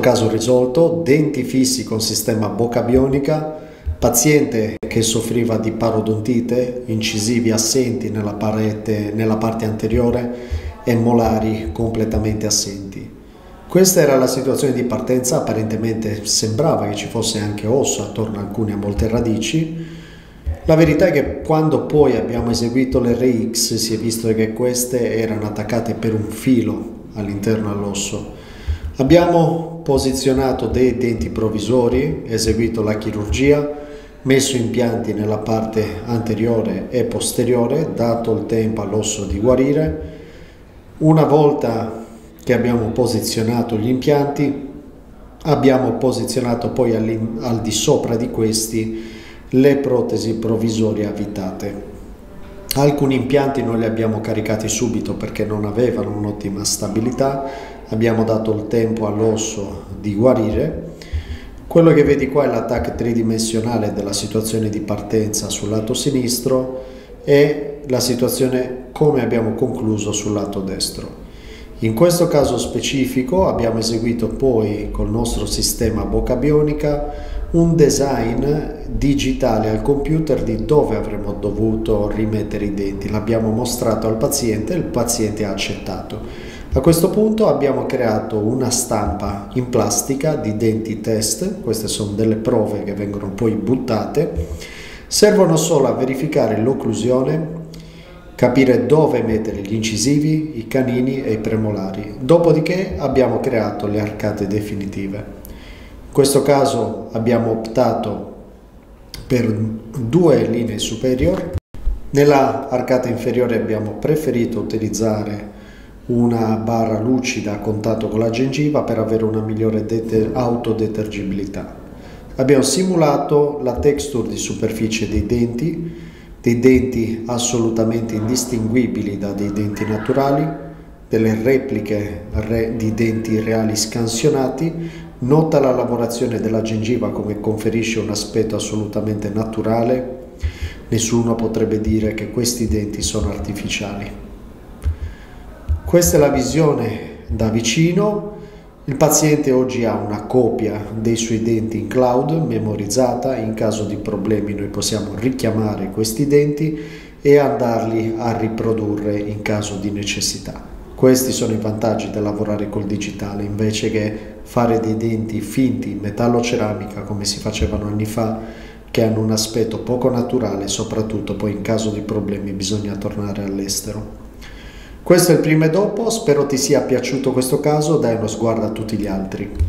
Caso risolto, denti fissi con sistema bocca bionica, paziente che soffriva di parodontite, incisivi assenti nella, parete, nella parte anteriore e molari completamente assenti. Questa era la situazione di partenza, apparentemente sembrava che ci fosse anche osso attorno a alcune a molte radici. La verità è che quando poi abbiamo eseguito l'RX si è visto che queste erano attaccate per un filo all'interno all'osso. Abbiamo posizionato dei denti provvisori, eseguito la chirurgia, messo impianti nella parte anteriore e posteriore, dato il tempo all'osso di guarire. Una volta che abbiamo posizionato gli impianti abbiamo posizionato poi al di sopra di questi le protesi provvisorie avvitate. Alcuni impianti noi li abbiamo caricati subito perché non avevano un'ottima stabilità, abbiamo dato il tempo all'osso di guarire. Quello che vedi qua è l'attacco tridimensionale della situazione di partenza sul lato sinistro e la situazione come abbiamo concluso sul lato destro. In questo caso specifico abbiamo eseguito poi col nostro sistema bocca bionica un design digitale al computer di dove avremmo dovuto rimettere i denti. L'abbiamo mostrato al paziente e il paziente ha accettato. A questo punto abbiamo creato una stampa in plastica di denti test, queste sono delle prove che vengono poi buttate, servono solo a verificare l'occlusione capire dove mettere gli incisivi, i canini e i premolari. Dopodiché abbiamo creato le arcate definitive. In questo caso abbiamo optato per due linee superiori. Nella arcata inferiore abbiamo preferito utilizzare una barra lucida a contatto con la gengiva per avere una migliore autodetergibilità. Abbiamo simulato la texture di superficie dei denti dei denti assolutamente indistinguibili da dei denti naturali, delle repliche di denti reali scansionati, nota la lavorazione della gengiva come conferisce un aspetto assolutamente naturale, nessuno potrebbe dire che questi denti sono artificiali. Questa è la visione da vicino il paziente oggi ha una copia dei suoi denti in cloud memorizzata, in caso di problemi noi possiamo richiamare questi denti e andarli a riprodurre in caso di necessità. Questi sono i vantaggi del lavorare col digitale invece che fare dei denti finti in metallo-ceramica come si facevano anni fa che hanno un aspetto poco naturale soprattutto poi in caso di problemi bisogna tornare all'estero. Questo è il prima e dopo, spero ti sia piaciuto questo caso, dai uno sguardo a tutti gli altri.